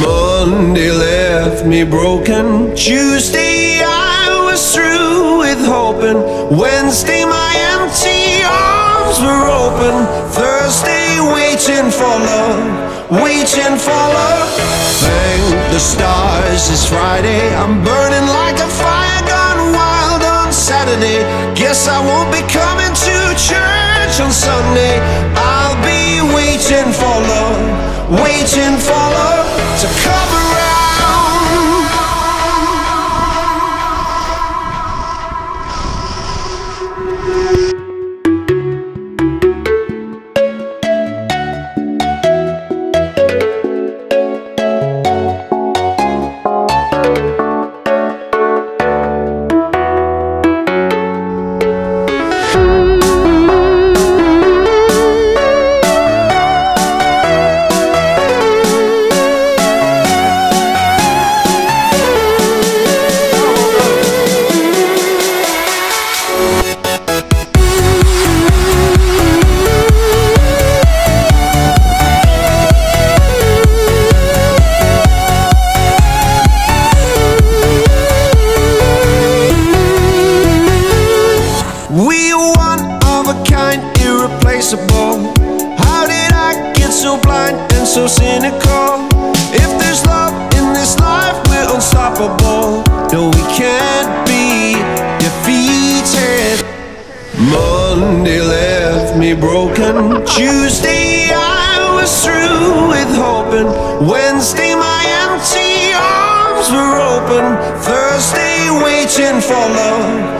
Monday left me broken. Tuesday, I was through with hoping. Wednesday, my empty arms were open. Thursday, waiting for love, waiting for love. Thank the stars, it's Friday. I'm burning like a fire gone wild on Saturday. Guess I won't be coming to church on Sunday. I'll be waiting for love, waiting for love to come How did I get so blind and so cynical? If there's love in this life, we're unstoppable. No, we can't be defeated. Monday left me broken. Tuesday, I was through with hoping. Wednesday, my empty arms were open. Thursday, waiting for love,